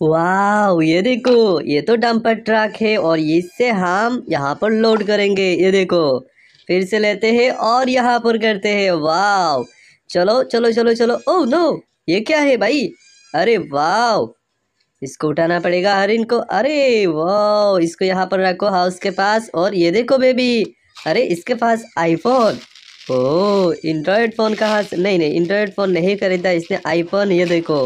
वाह ये देखो, ये तो डंपर ट्रक है और इससे हम यहाँ पर लोड करेंगे, ये देखो। फिर से लेते हैं और यहाँ पर करते हैं वाह चलो चलो चलो चलो। ओ नो, ये क्या है भाई? अरे वाह इसको उठाना पड़ेगा हर इनको अरे वाह इसको यहाँ पर रखो हाउस के पास। और ये देखो बेबी अरे, इसके पास आईफोन ओ एंड्रॉयड फ़ोन कहाँ से? नहीं नहीं एंड्रॉयड फ़ोन नहीं खरीदा इसने आईफोन ये देखो।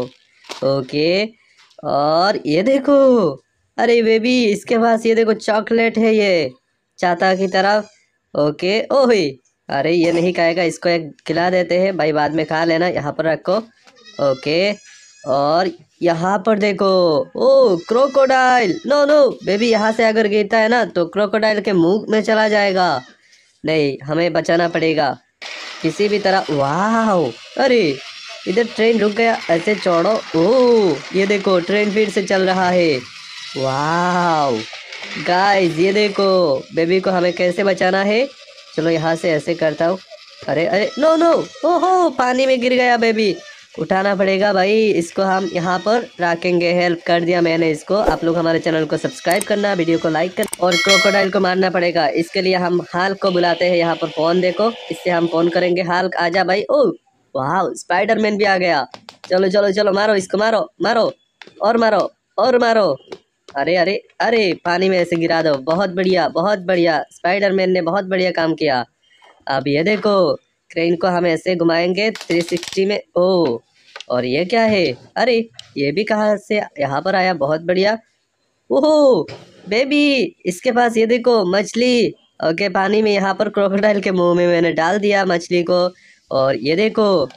ओके और ये देखो। अरे बेबी इसके पास ये देखो चॉकलेट है ये। चाता की तरफ़। ओके ओही। अरे ये नहीं खाएगा, इसको एक खिला देते हैं। भाई बाद में खा लेना, यहाँ पर रखो। ओके और यहाँ पर देखो। Oh crocodile no no baby यहाँ से अगर गिरता है ना तो क्रोकोडाइल के मुँह में चला जाएगा। नहीं, हमें बचाना पड़ेगा। किसी भी तरह वाह अरे इधर ट्रेन रुक गया, ऐसे चौड़ो। ओ ये देखो, ट्रेन फिर से चल रहा है। वाह गाइस ये देखो बेबी को हमें कैसे बचाना है? चलो यहाँ से ऐसे करता हूँ। अरे अरे नो नो ओहो, पानी में गिर गया बेबी उठाना पड़ेगा भाई, इसको हम यहाँ पर रखेंगे। हेल्प कर दिया मैंने इसको। आप लोग हमारे चैनल को सब्सक्राइब करना वीडियो को लाइक करना, और क्रोकोडाइल को मारना पड़ेगा। इसके लिए हम हाल को बुलाते हैं। यहाँ पर फ़ोन देखो, इससे हम फ़ोन करेंगे। हाल आजा भाई। ओ वाह स्पाइडरमैन भी आ गया। चलो चलो चलो, मारो इसको, मारो मारो, और मारो और मारो। अरे अरे अरे, पानी में ऐसे गिरा दो। बहुत बढ़िया बहुत बढ़िया। स्पाइडरमैन ने बहुत बढ़िया काम किया। अब ये देखो क्रेन को हम ऐसे घुमाएँगे 360 में। ओ, और ये क्या है? अरे, ये भी कहाँ से, यहाँ पर आया? बहुत बढ़िया। ओहो बेबी इसके पास ये देखो, मछली। ओके, पानी में यहाँ पर क्रोकोडाइल के मुँह में मैंने डाल दिया मछली को। और ये देखो,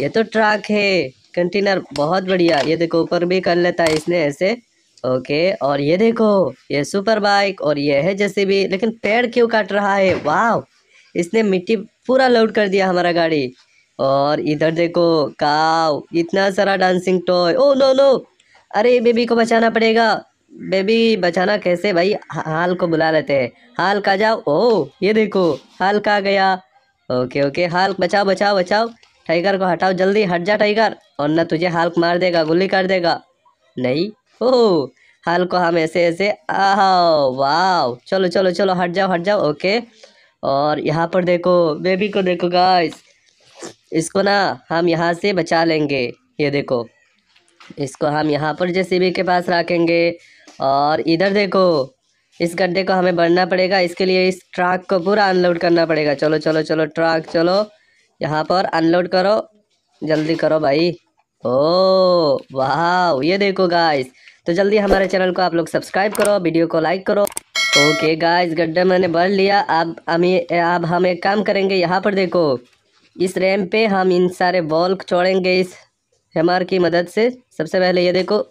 ये तो ट्रक है, कंटेनर बहुत बढ़िया, ये देखो ऊपर भी कर लेता है इसने ऐसे। ओके, और ये देखो, ये सुपर बाइक और ये है जैसे भी, लेकिन पेड़ क्यों काट रहा है? वाह इसने मिट्टी पूरा लोड कर दिया हमारा गाड़ी। और इधर देखो काव इतना सारा dancing toy oh no no अरे बेबी को बचाना पड़ेगा। बेबी बचाना कैसे भाई? हाल को बुला लेते हैं। हाल का जाओ, ओ, ये देखो, हाल का गया? Okay okay. हाल बचाओ बचाओ बचाओ। टाइगर को हटाओ, जल्दी हट जा टाइगर और ना तुझे हाल्क मार देगा, गुल्ली कर देगा। नहीं? ओ हाल को हम ऐसे ऐसे। आह वाह चलो चलो चलो, हट जाओ हट जाओ, ओके। और यहाँ पर देखो बेबी को देखो गाइस इसको ना हम यहाँ से बचा लेंगे। ये देखो। इसको हम यहाँ पर जेसीबी के पास रखेंगे। और इधर देखो। इस गड्ढे को हमें बढ़ना पड़ेगा। इसके लिए इस ट्रक को पूरा अनलोड करना पड़ेगा। चलो चलो चलो, ट्रक चलो। यहाँ पर अनलोड करो। जल्दी करो भाई। ओ वाह ये देखो गाइस तो जल्दी हमारे चैनल को आप लोग सब्सक्राइब करो, वीडियो को लाइक करो। ओके गाइस गड्ढा मैंने भर लिया। अब हम अब हम एक काम करेंगे। यहाँ पर देखो, इस रैम पे हम इन सारे बॉल छोड़ेंगे इस हेमर की मदद से। सबसे पहले ये देखो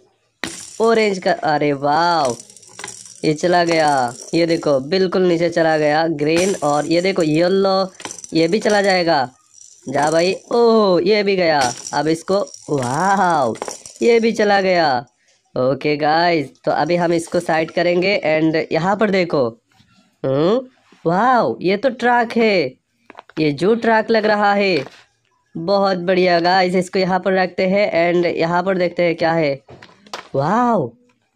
ऑरेंज का, अरे वाह ये चला गया। ये देखो, बिल्कुल नीचे चला गया, ग्रीन और ये देखो येल्लो ये भी चला जाएगा। जा भाई। ओह, ये भी गया। अब इसको वाह ये भी चला गया। ओके गाइस तो अभी हम इसको साइड करेंगे एंड यहाँ पर देखो। हम्म वाह ये तो ट्रक है। ये जो ट्रक लग रहा है। बहुत बढ़िया गाइस इसको यहाँ पर रखते हैं एंड यहाँ पर देखते हैं क्या है। वाह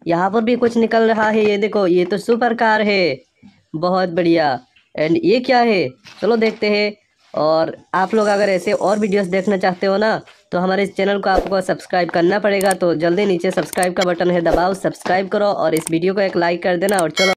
यहाँ पर भी कुछ निकल रहा है। ये देखो, ये तो सुपर कार है। बहुत बढ़िया। एंड ये क्या है? चलो देखते हैं। और आप लोग अगर ऐसे और वीडियोस देखना चाहते हो ना तो हमारे इस चैनल को आपको सब्सक्राइब करना पड़ेगा। तो जल्दी नीचे सब्सक्राइब का बटन है, दबाओ सब्सक्राइब करो और इस वीडियो को एक लाइक कर देना और चलो